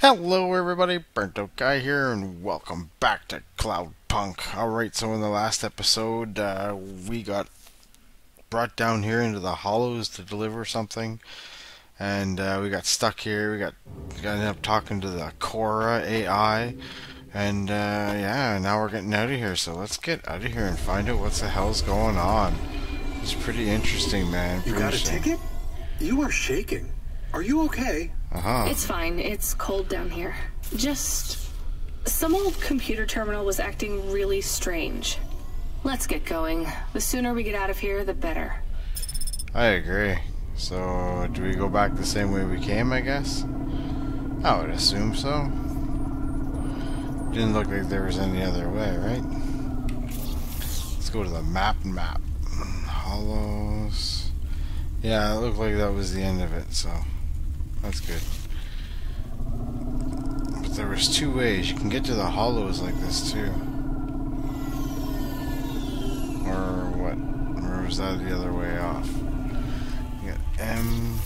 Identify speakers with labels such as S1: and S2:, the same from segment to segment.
S1: Hello, everybody. Burnt Out Guy here, and welcome back to Cloud Punk. Alright, so in the last episode, uh, we got brought down here into the hollows to deliver something, and uh, we got stuck here. We got, we got ended up talking to the Cora AI, and uh, yeah, now we're getting out of here. So let's get out of here and find out what the hell's going on. It's pretty interesting, man.
S2: You
S1: Pretty
S2: got a ticket? You are shaking. Are you okay?
S1: Uh-huh.
S3: It's fine. It's cold down here. Just. Some old computer terminal was acting really strange. Let's get going. The sooner we get out of here, the better.
S1: I agree. So, do we go back the same way we came, I guess? I would assume so. Didn't look like there was any other way, right? Let's go to the map map. Hollows. Yeah, it looked like that was the end of it, so that's good. But there was two ways. You can get to the hollows like this too. Or what? Or was that the other way off? You got M.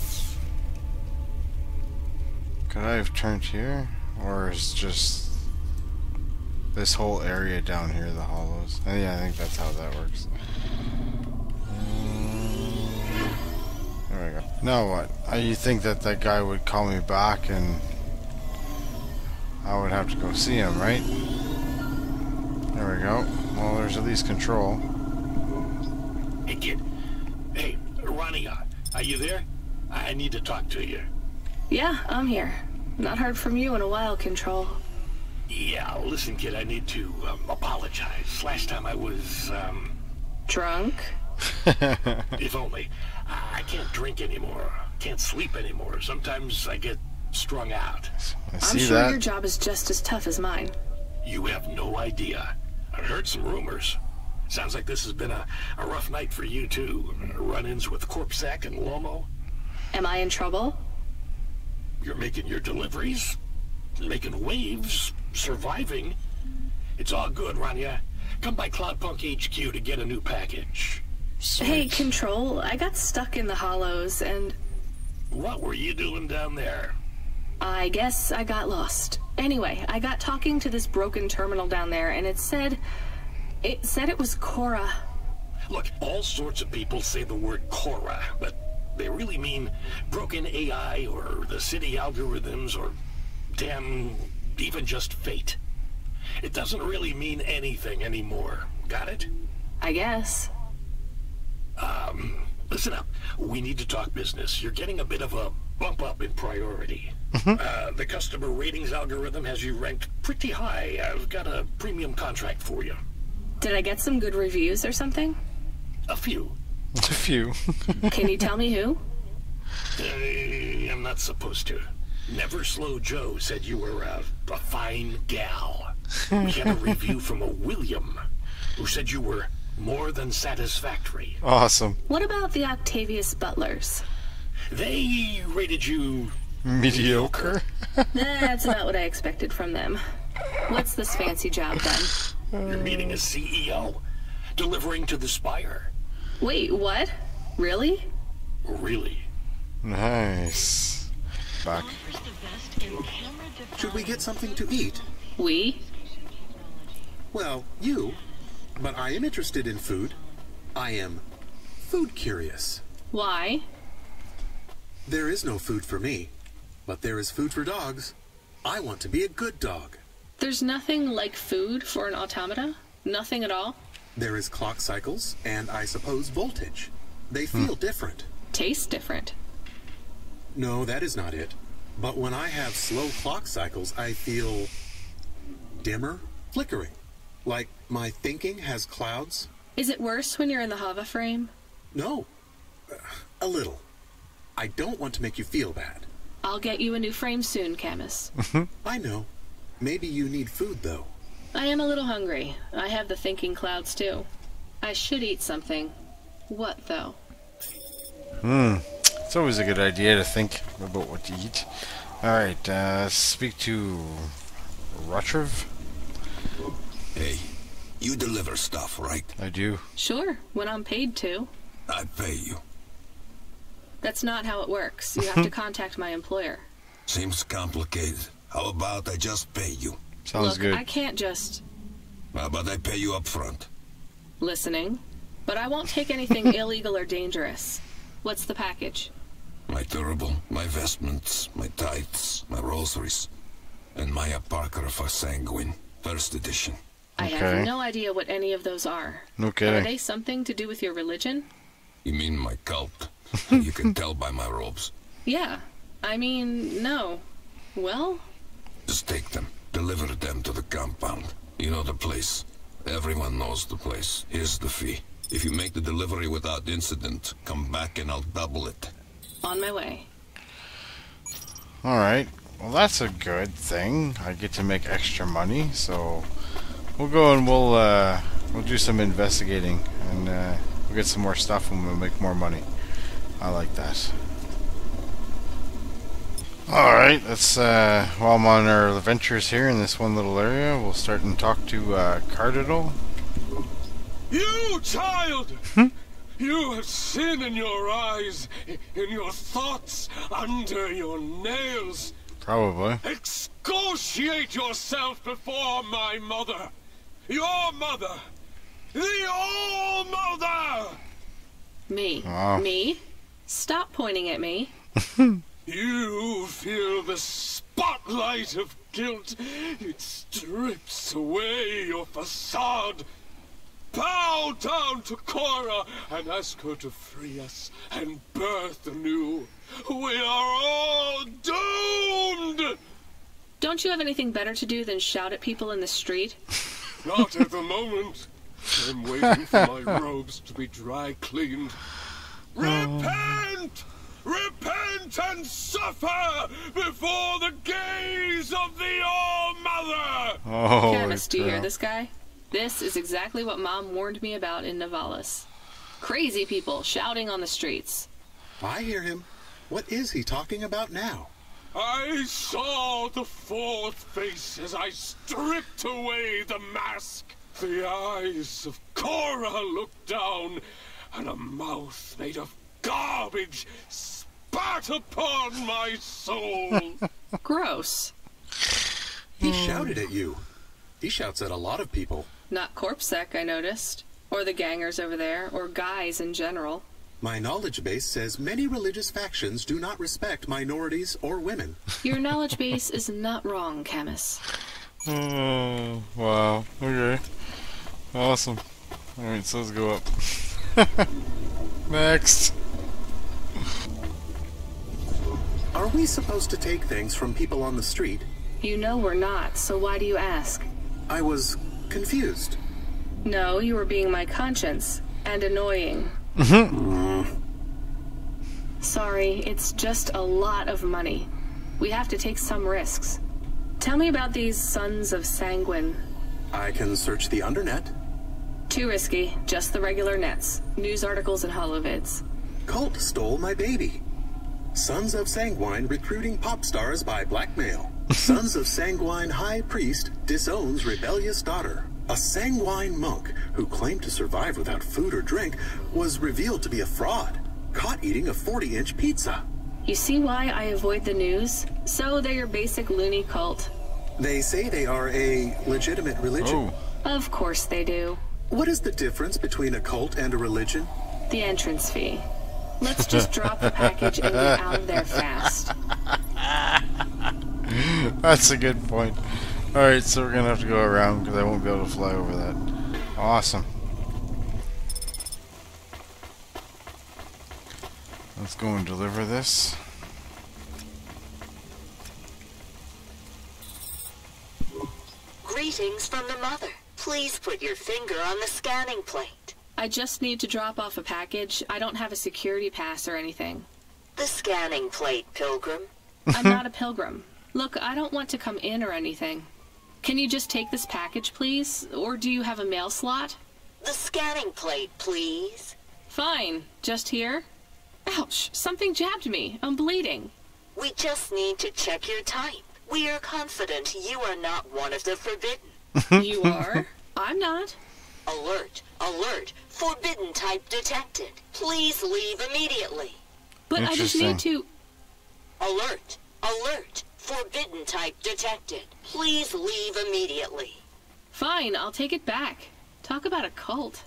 S1: Could I have turned here? Or is just this whole area down here the hollows? Uh, yeah, I think that's how that works. Now what? Uh, You think that that guy would call me back and I would have to go see him, right? There we go. Well, there's at least control.
S4: Hey, kid. Hey, Rania, uh, are you there? I need to talk to you.
S3: Yeah, I'm here. Not heard from you in a while, Control.
S4: Yeah, listen, kid, I need to um, apologize. Last time I was, um,
S3: Drunk?
S4: if only. I I can't drink anymore. Can't sleep anymore. Sometimes I get strung out.
S1: I
S3: I'm sure
S1: that.
S3: your job is just as tough as mine.
S4: You have no idea. I heard some rumors. Sounds like this has been a, a rough night for you, too. Run-ins with Corpsec and Lomo.
S3: Am I in trouble?
S4: You're making your deliveries, making waves, surviving. It's all good, Rania. Come by Cloudpunk HQ to get a new package.
S3: Hey, Control, I got stuck in the hollows and
S4: What were you doing down there?
S3: I guess I got lost. Anyway, I got talking to this broken terminal down there and it said. It said it was Cora.
S4: Look, all sorts of people say the word Cora, but they really mean broken AI or the city algorithms or damn, even just fate. It doesn't really mean anything anymore. Got it?
S3: I guess.
S4: Listen up. We need to talk business. You're getting a bit of a bump up in priority. uh, the customer ratings algorithm has you ranked pretty high. I've got a premium contract for you.
S3: Did I get some good reviews or something?
S4: A few.
S1: A few.
S3: Can you tell me who?
S4: Uh, I'm not supposed to. Never Slow Joe said you were a, a fine gal. We had a review from a William who said you were more than satisfactory.
S1: awesome.
S3: What about the Octavius Butlers?
S4: They rated you
S1: Mediocre.
S3: That's about what I expected from them. What's this fancy job then?
S4: You're meeting a CEO, delivering to the Spire.
S3: Wait, what? Really?
S4: Really?
S1: Nice. Back.
S2: Should we get something to eat?
S3: We?
S2: Well, you. But I am interested in food. I am food curious.
S3: Why?
S2: There is no food for me, but there is food for dogs. I want to be a good dog.
S3: There's nothing like food for an automata? Nothing at all?
S2: There is clock cycles, and I suppose voltage. They hmm. feel different.
S3: Taste different.
S2: No, that is not it. But when I have slow clock cycles, I feel dimmer, flickering. Like my thinking has clouds.
S3: Is it worse when you're in the Hava frame?
S2: No, uh, a little. I don't want to make you feel bad.
S3: I'll get you a new frame soon, Camus.
S2: I know. Maybe you need food, though.
S3: I am a little hungry. I have the thinking clouds too. I should eat something. What though? Hmm.
S1: It's always a good idea to think about what to eat. Alright, uh, speak to Rutriv.
S5: Hey, you deliver stuff, right?
S1: I do.
S3: Sure, when I'm paid to.
S5: I pay you.
S3: That's not how it works. You have to contact my employer.
S5: Seems complicated. How about I just pay you?
S1: Sounds
S3: Look,
S1: good.
S3: I can't just uh,
S5: How about I pay you up front?
S3: listening, but I won't take anything illegal or dangerous. What's the package?
S5: My turbo, my vestments, my tithes, my rosaries, and my for sanguine, first edition.
S3: I
S1: Okay.
S3: have no idea what any of those are.
S1: Okay.
S3: Are they something to do with your religion?
S5: You mean my cult? you can tell by my robes.
S3: Yeah. I mean, no. Well,
S5: Just take them, deliver them to the compound. You know the place. Everyone knows the place. Here's the fee. If you make the delivery without incident, come back and I'll double it.
S3: on my way.
S1: All right. Well, that's a good thing. I get to make extra money, so we'll go and we'll uh, we'll do some investigating and uh, we'll get some more stuff and we'll make more money. I like that. All right. Let's uh, while I'm on our adventures here in this one little area, we'll start and talk to uh, Cardinal.
S6: You, child! you have sin in your eyes, in your thoughts, under your nails.
S1: Probably.
S6: Excoriate yourself before my mother. Your mother. The All-Mother!
S3: Me.
S1: Wow.
S3: Me? Stop pointing at me.
S6: You feel the spotlight of guilt. It strips away your facade. Bow down to Cora and ask her to free us and birth anew. We are all doomed!
S3: Don't you have anything better to do than shout at people in the street?
S6: Not at the moment. I'm waiting for my robes to be dry cleaned. Oh. Repent! Repent and suffer before the gaze of the All-Mother!
S1: Oh,
S3: Camus, do you hear this guy? This is exactly what Mom warned me about in Nivalis. Crazy people shouting on the streets.
S2: I hear him. What is he talking about now?
S6: I saw the fourth face as I stripped away the mask. The eyes of Cora looked down, and a mouth made of garbage spat upon my soul.
S3: Gross.
S2: He shouted at you. He shouts at a lot of people.
S3: Not Corpsec, I noticed. Or the gangers over there, or guys in general.
S2: My knowledge base says many religious factions do not respect minorities or women.
S3: Your knowledge base is not wrong, Camus.
S1: Oh, wow. Okay. Awesome. Alright, so let's go up. Next.
S2: Are we supposed to take things from people on the street?
S3: You know we're not, so why do you ask?
S2: I was confused.
S3: No, you were being my conscience. And annoying. Mm-hmm. Sorry, it's just a lot of money. We have to take some risks. Tell me about these Sons of Sanguine.
S2: I can search the undernet.
S3: Too risky, just the regular nets. News articles and holovids.
S2: Cult stole my baby. Sons of Sanguine recruiting pop stars by blackmail. Sons of Sanguine High Priest disowns rebellious daughter. A Sanguine monk who claimed to survive without food or drink was revealed to be a fraud. Caught eating a 40 inch pizza.
S3: You see why I avoid the news? So they're your basic loony cult.
S2: They say they are a legitimate religion.
S1: Oh.
S3: Of course they do.
S2: What is the difference between a cult and a religion?
S3: The entrance fee. Let's just drop the package and get out of there fast.
S1: That's a good point. Alright, so we're gonna have to go around because I won't be able to fly over that. Awesome. Let's go and deliver this.
S7: Greetings from the mother. Please put your finger on the scanning plate.
S3: I just need to drop off a package. I don't have a security pass or anything.
S7: The scanning plate, Pilgrim.
S3: I'm not a pilgrim. Look, I don't want to come in or anything. Can you just take this package, please? Or do you have a mail slot?
S7: The scanning plate, please.
S3: Fine. Just here? Ouch, something jabbed me. I'm bleeding.
S7: We just need to check your type. We are confident you are not one of the forbidden.
S3: You are? I'm not.
S7: Alert, alert, forbidden type detected. Please leave immediately.
S3: But I just need to.
S7: Alert, alert, Forbidden type detected. Please leave immediately.
S3: Fine, I'll take it back. Talk about a cult.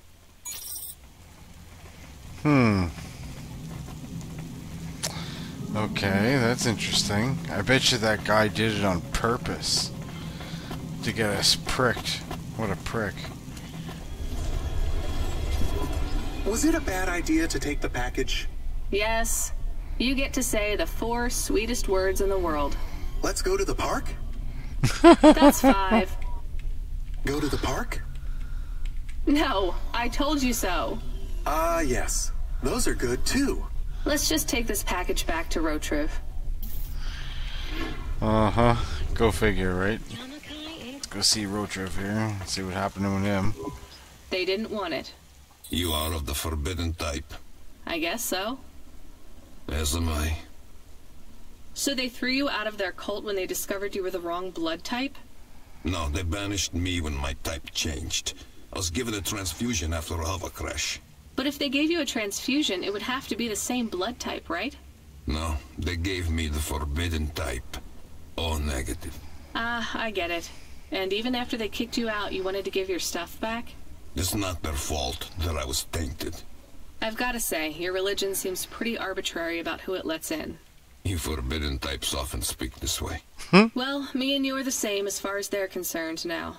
S1: Hmm. Okay, that's interesting. I bet you that guy did it on purpose. To get us pricked. What a prick.
S2: Was it a bad idea to take the package?
S3: Yes, you get to say the four sweetest words in the world.
S2: Let's go to the park?
S3: That's five.
S2: Go to the park?
S3: No, I told you so.
S2: Ah, yes. Those are good too.
S3: Let's just take this package back to Rotriv.
S1: Uh huh. Go figure, right? Let's go see Rotriv here. See what happened to him.
S3: They didn't want it.
S5: You are of the forbidden type,
S3: I guess so.
S5: as am I.
S3: So they threw you out of their cult when they discovered you were the wrong blood type?
S5: No, they banished me when my type changed. I was given a transfusion after a hover crash.
S3: But if they gave you a transfusion, it would have to be the same blood type, right?
S5: No, they gave me the forbidden type. O negative.
S3: Ah, I get it. And even after they kicked you out, you wanted to give your stuff back?
S5: It's not their fault that I was tainted.
S3: I've got to say, your religion seems pretty arbitrary about who it lets in.
S5: You forbidden types often speak this way. Hmm?
S3: Well, me and you are the same as far as they're concerned now.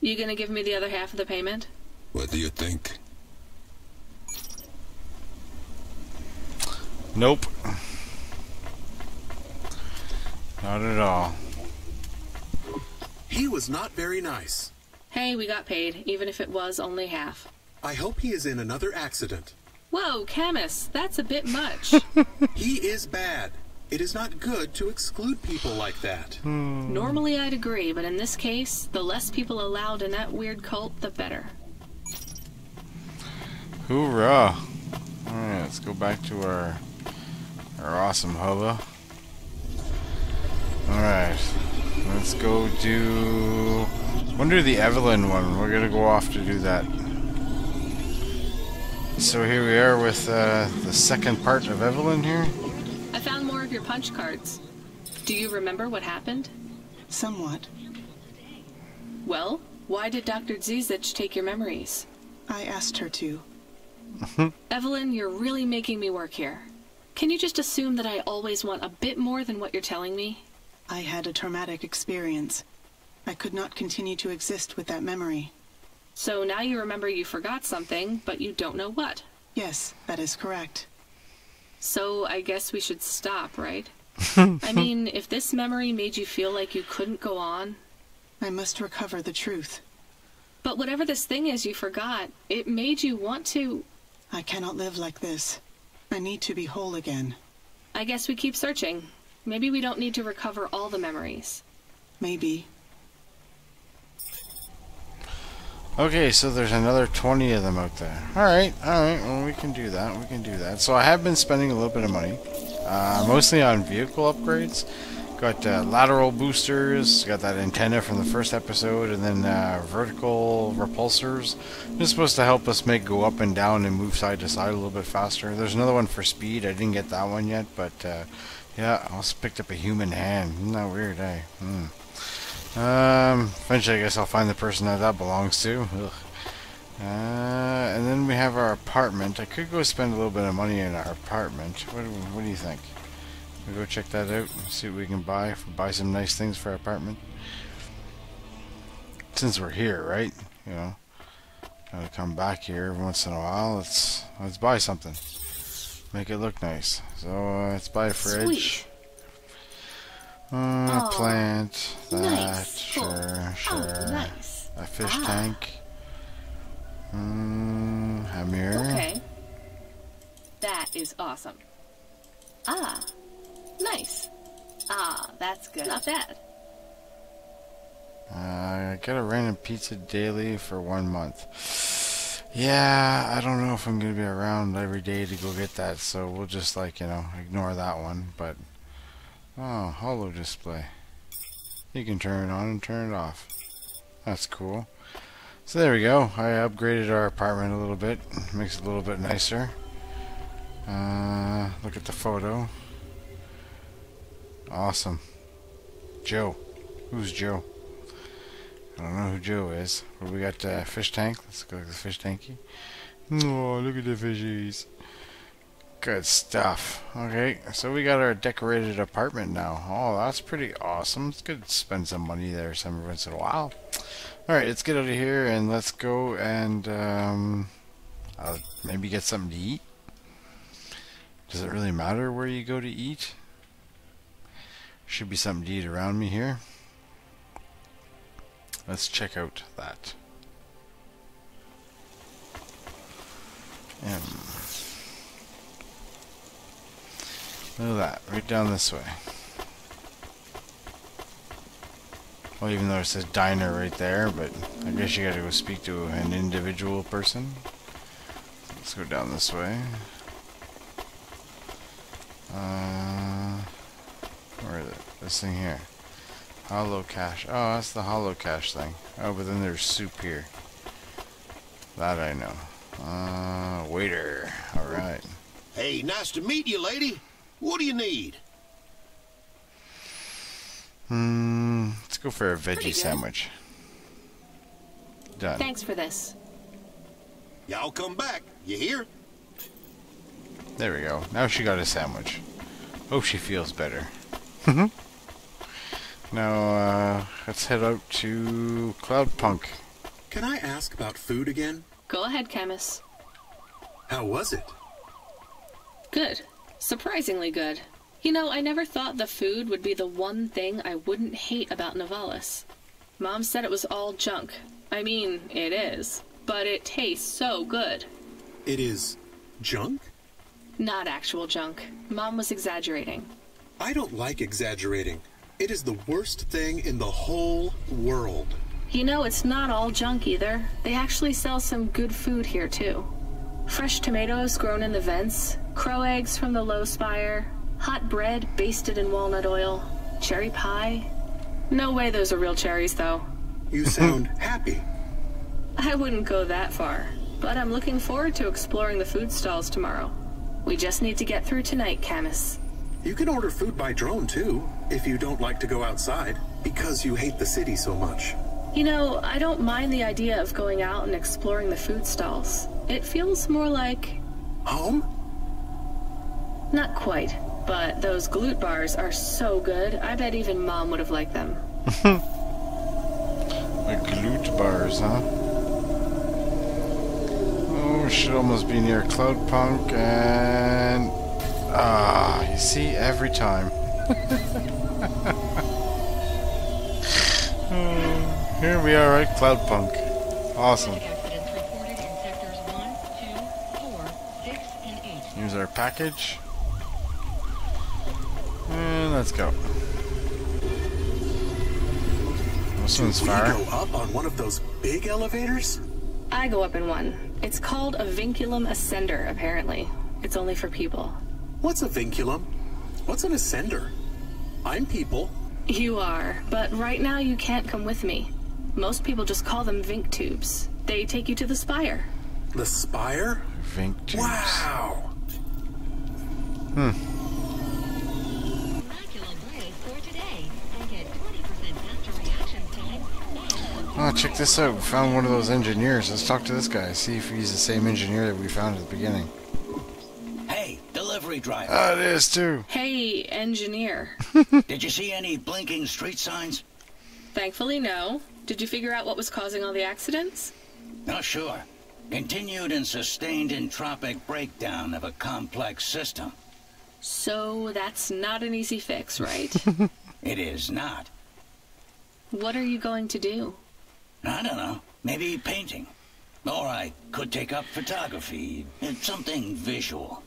S3: You gonna give me the other half of the payment?
S5: What do you think?
S1: Nope. Not at all.
S2: He was not very nice.
S3: Hey, we got paid, even if it was only half.
S2: I hope he is in another accident.
S3: Whoa, Camus, that's a bit much.
S2: He is bad. It is not good to exclude people like that.
S3: Normally I'd agree, but in this case, the less people allowed in that weird cult, the better.
S1: Hoorah! Alright, let's go back to our our awesome hobo. Alright. Let's go do wonder the Evelyn one. We're gonna go off to do that. So here we are with uh, the second part of Evelyn here.
S3: I found more of your punch cards. Do you remember what happened?
S8: Somewhat.
S3: Well, why did Dr. Zizich take your memories?
S8: I asked her to.
S3: Evelyn, you're really making me work here. Can you just assume that I always want a bit more than what you're telling me?
S8: I had a traumatic experience. I could not continue to exist with that memory.
S3: So now you remember you forgot something, but you don't know what.
S8: Yes, that is correct.
S3: So I guess we should stop, right? I mean, if this memory made you feel like you couldn't go on,
S8: I must recover the truth.
S3: but whatever this thing is you forgot, it made you want to.
S8: I cannot live like this. I need to be whole again.
S3: I guess we keep searching. Maybe we don't need to recover all the memories.
S8: Maybe.
S1: Okay, so there's another 20 of them out there. Alright, alright, well we can do that, we can do that. So I have been spending a little bit of money, uh, mostly on vehicle upgrades. Got uh, lateral boosters, got that antenna from the first episode, and then uh, vertical repulsors. This is supposed to help us make go up and down and move side to side a little bit faster. There's another one for speed, I didn't get that one yet, but uh, yeah, I also picked up a human hand. Isn't that weird, eh? Hmm. Um, eventually, I guess I'll find the person that that belongs to. Ugh. Uh, and then we have our apartment. I could go spend a little bit of money in our apartment. What do, what do you think? We go check that out. See what we can buy. Buy some nice things for our apartment. Since we're here, right? You know, gotta come back here every once in a while. Let's let's buy something. Make it look nice. So uh, let's buy a fridge.
S3: Sweet.
S1: Uh,
S3: Aw,
S1: plant. That.
S3: nice.
S1: Sure,
S3: Oh, nice.
S1: A fish
S3: Ah.
S1: tank. Mm, a mirror.
S3: Okay. That is awesome. Ah, nice. Ah, that's good. Not bad.
S1: Uh, I got a random pizza daily for one month. Yeah, I don't know if I'm gonna be around every day to go get that, so we'll just like you know ignore that one. But oh, holo display. You can turn it on and turn it off. That's cool. So there we go. I upgraded our apartment a little bit. Makes it a little bit nicer. Uh, look at the photo. Awesome. Joe. Who's Joe? I don't know who Joe is. But we got uh, fish tank. Let's go to the fish tanky. Oh, look at the fishies. Good stuff. Okay, so we got our decorated apartment now. Oh, that's pretty awesome. It's good to spend some money there some once in a while. Alright, let's get out of here and let's go and um, uh, maybe get something to eat. Does it really matter where you go to eat? Should be something to eat around me here. Let's check out that. Um, look at that, right down this way. Well, even though it says diner right there, but I guess you gotta go speak to an individual person. Let's go down this way. Uh, where is it? This thing here. Hollow cache. Oh, that's the hollow cache thing. Oh, but then there's soup here. That I know. Uh, waiter. Alright.
S9: Hey, nice to meet you, lady. What do you need?
S1: Hmm, let's go for a veggie sandwich. Done.
S3: Thanks for this.
S9: Y'all come back. You hear?
S1: There we go. Now she got a sandwich. Hope she feels better. now, uh, let's head out to Cloudpunk.
S2: Can I ask about food again?
S3: Go ahead, Camus.
S2: How was it?
S3: Good. Surprisingly good. You know, I never thought the food would be the one thing I wouldn't hate about Nivalis. Mom said it was all junk. I mean, it is. But it tastes so good.
S2: It is junk?
S3: Not actual junk. Mom was exaggerating.
S2: I don't like exaggerating. It is the worst thing in the whole world.
S3: You know, it's not all junk either. They actually sell some good food here, too. Fresh tomatoes grown in the vents, crow eggs from the low spire, hot bread basted in walnut oil, cherry pie. No way those are real cherries, though.
S2: You sound happy.
S3: I wouldn't go that far, but I'm looking forward to exploring the food stalls tomorrow. We just need to get through tonight, Camus.
S2: You can order food by drone too, if you don't like to go outside, because you hate the city so much.
S3: You know, I don't mind the idea of going out and exploring the food stalls. It feels more like.
S2: Home?
S3: Not quite, but those glute bars are so good, I bet even Mom would have liked them.
S1: The glute bars, huh? Oh, should almost be near Cloudpunk and... Ah, you see, every time. Oh, Here we are at Cloudpunk. Awesome. Here's our package. And let's go. This one's
S2: we
S1: far.
S2: go up on one of those big elevators?
S3: I go up in one. It's called a vinculum ascender, apparently. It's only for people.
S2: What's a vinculum? What's an ascender? I'm people.
S3: You are, but right now you can't come with me. Most people just call them Vink tubes. They take you to the spire.
S2: The spire?
S1: Vink tubes.
S2: Wow!
S10: Immaculate Blaze for today. And get 20% faster reaction time.
S1: Oh, check this out. We found one of those engineers. Let's talk to this guy. See if he's the same engineer that we found at the beginning.
S11: Hey, delivery driver.
S1: Ah, it is too.
S3: Hey, engineer.
S11: Did you see any blinking street signs?
S3: Thankfully, no. Did you figure out what was causing all the accidents?
S11: Not sure. Continued and sustained entropic breakdown of a complex system.
S3: So that's not an easy fix, right?
S11: It is not.
S3: what are you going to do?
S11: I don't know. Maybe painting. Or I could take up photography. It's something visual.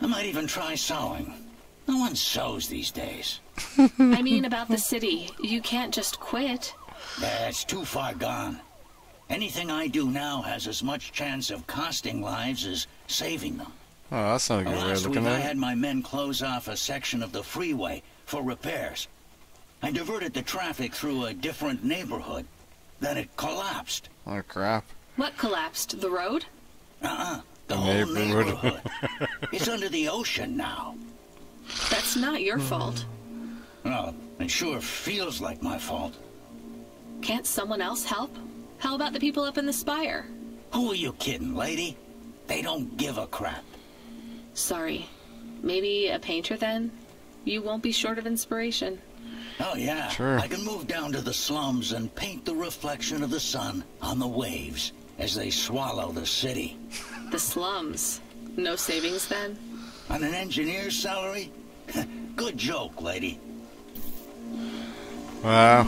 S11: I might even try sewing. No one sews these days.
S3: I mean, about the city. You can't just quit.
S11: That's too far gone. Anything I do now has as much chance of costing lives as saving them.
S1: Oh, that's not a good way of
S11: Last week I
S1: at it.
S11: had my men close off a section of the freeway for repairs. I diverted the traffic through a different neighborhood. Then it collapsed.
S1: Oh, crap.
S3: What collapsed? The road?
S11: Uh-uh. The
S1: The
S11: whole
S1: neighborhood.
S11: neighborhood. it's under the ocean now.
S3: That's not your hmm. fault.
S11: Well, It sure feels like my fault.
S3: Can't someone else help? How about the people up in the spire?
S11: Who are you kidding, lady? They don't give a crap.
S3: Sorry. Maybe a painter then? You won't be short of inspiration.
S11: Oh, yeah.
S1: Sure.
S11: I can move down to the slums and paint the reflection of the sun on the waves as they swallow the city.
S3: The slums. No savings then?
S11: On an engineer's salary? Good joke, lady.
S1: Wow.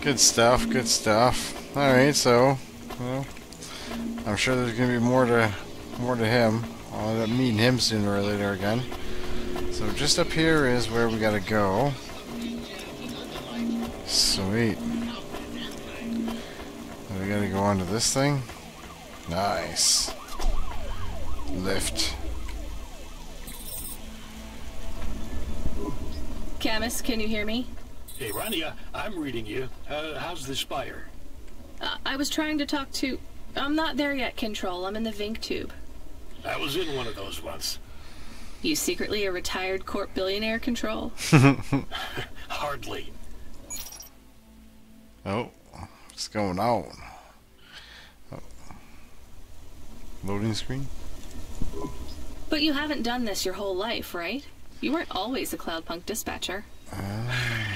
S1: Good stuff, good stuff. Alright, so, well, I'm sure there's gonna be more to more to him. I'll end up meeting him sooner or later again. So just up here is where we gotta go. Sweet. We gotta go onto this thing. Nice. Lift.
S3: Camus, can you hear me?
S4: Hey, Rania, I'm reading you. Uh, how's the spire?
S3: Uh, I was trying to talk to... I'm not there yet, Control. I'm in the Vink tube.
S4: I was in one of those once.
S3: You secretly a retired corp billionaire, Control?
S4: Hardly.
S1: Oh, what's going on? Oh. Loading screen?
S3: But you haven't done this your whole life, right? You weren't always a Cloudpunk dispatcher.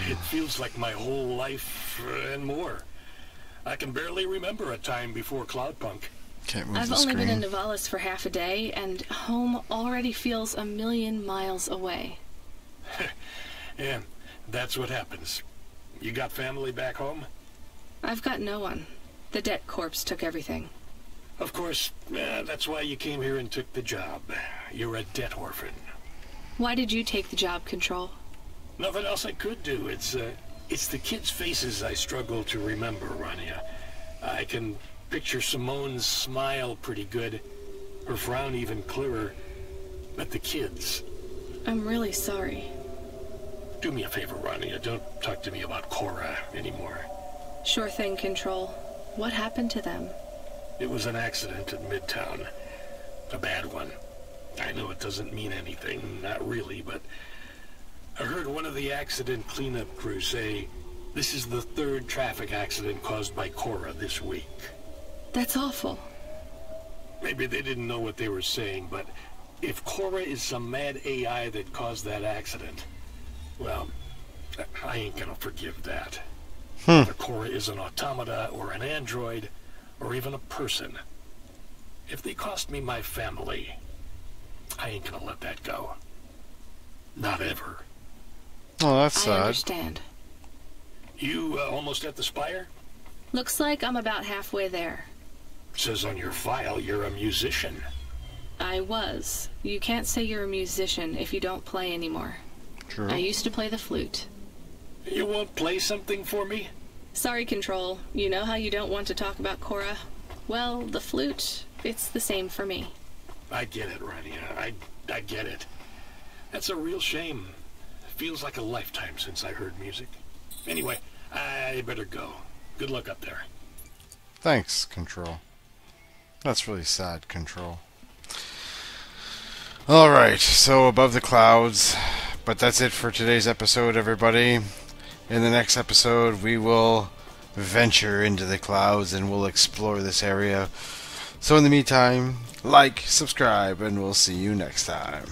S4: It feels like my whole life uh, and more. I can barely remember a time before Cloudpunk.
S1: Can't move
S3: I've
S1: the
S3: only
S1: screen.
S3: been in Nivalis for half a day, and home already feels a million miles away.
S4: Yeah, that's what happens. You got family back home?
S3: I've got no one. The debt corpse took everything.
S4: Of course, uh, that's why you came here and took the job. You're a debt orphan.
S3: Why did you take the job, Control?
S4: Nothing else I could do. It's, uh, it's the kids' faces I struggle to remember, Rania. I can picture Simone's smile pretty good, her frown even clearer. But the kids,
S3: I'm really sorry.
S4: do me a favor, Rania. Don't talk to me about Cora anymore.
S3: Sure thing, Control. What happened to them?
S4: It was an accident in Midtown. A bad one. I know it doesn't mean anything, not really, but I heard one of the accident cleanup crew say this is the third traffic accident caused by Cora this week.
S3: That's awful.
S4: Maybe they didn't know what they were saying, but if Cora is some mad AI that caused that accident, well, I ain't gonna forgive that. Whether Cora is an automata or an android or even a person. If they cost me my family, I ain't gonna let that go. Not ever.
S1: Oh, that's
S3: I understand.
S4: You uh, almost at the spire?
S3: Looks like I'm about halfway there.
S4: Says on your file you're a musician.
S3: I was. You can't say you're a musician if you don't play anymore.
S1: True.
S3: I used to play the flute.
S4: You won't play something for me?
S3: Sorry, Control. You know how you don't want to talk about Cora? Well, the flute, it's the same for me.
S4: I get it, Rania. I, I get it. That's a real shame. Feels like a lifetime since I heard music. Anyway, I better go. Good luck up there.
S1: Thanks, Control. That's really sad, Control. Alright, so above the clouds. But that's it for today's episode, everybody. In the next episode, we will venture into the clouds and we'll explore this area. So, in the meantime, like, subscribe, and we'll see you next time.